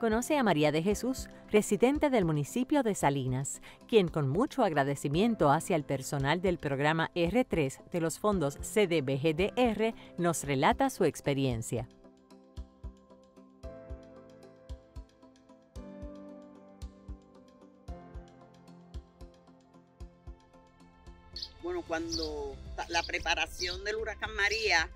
Conoce a María de Jesús, residente del municipio de Salinas, quien con mucho agradecimiento hacia el personal del programa R3 de los fondos CDBGDR nos relata su experiencia. Bueno, cuando la preparación del huracán María,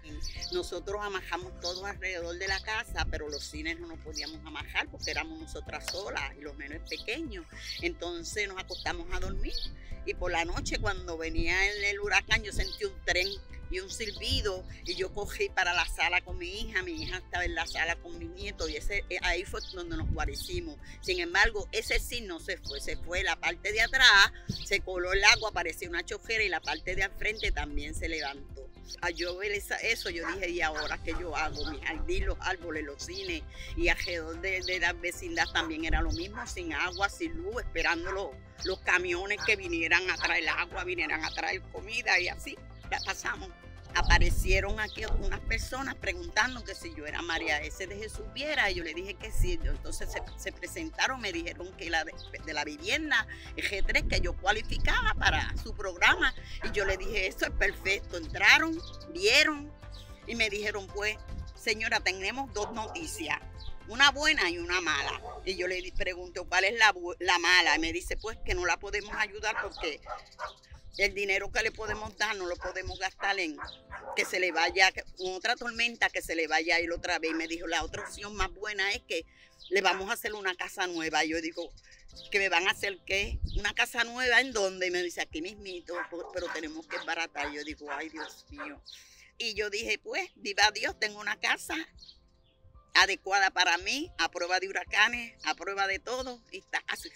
nosotros amajamos todo alrededor de la casa, pero los cines no nos podíamos amajar porque éramos nosotras solas y los menos pequeños. Entonces nos acostamos a dormir y por la noche cuando venía el, el huracán yo sentí un tren y un silbido y yo cogí para la sala con mi hija, mi hija estaba en la sala con mis nietos y ese, eh, ahí fue donde nos guarecimos. Sin embargo, ese sí no se fue, se fue la parte de atrás, se coló el agua, apareció una chojera y la parte de al frente también se levantó. A yo ver eso, yo dije, ¿y ahora qué yo hago? Mi jardín, los árboles, los cines y alrededor de, de la vecindad también era lo mismo, sin agua, sin luz, esperando los, los camiones que vinieran a traer agua, vinieran a traer comida y así, ya pasamos aparecieron aquí unas personas preguntando que si yo era María S. de Jesús Viera, y yo le dije que sí. Entonces se, presentaron, me dijeron que la de, la vivienda G3, que yo cualificaba para su programa, y yo le dije, eso es perfecto. Entraron, vieron, y me dijeron, pues, señora, tenemos dos noticias. Una buena y una mala. Y yo le pregunto, ¿cuál es la, la mala? Y me dice, pues que no la podemos ayudar porque el dinero que le podemos dar no lo podemos gastar en que se le vaya, otra tormenta que se le vaya a ir otra vez. Y me dijo, la otra opción más buena es que le vamos a hacer una casa nueva. Y yo digo, ¿que me van a hacer qué? ¿Una casa nueva en dónde? Y me dice, aquí mismito, pero tenemos que baratar. Yo digo, ay Dios mío. Y yo dije, pues, viva Dios, tengo una casa adecuada para mí, a prueba de huracanes, a prueba de todo, y está así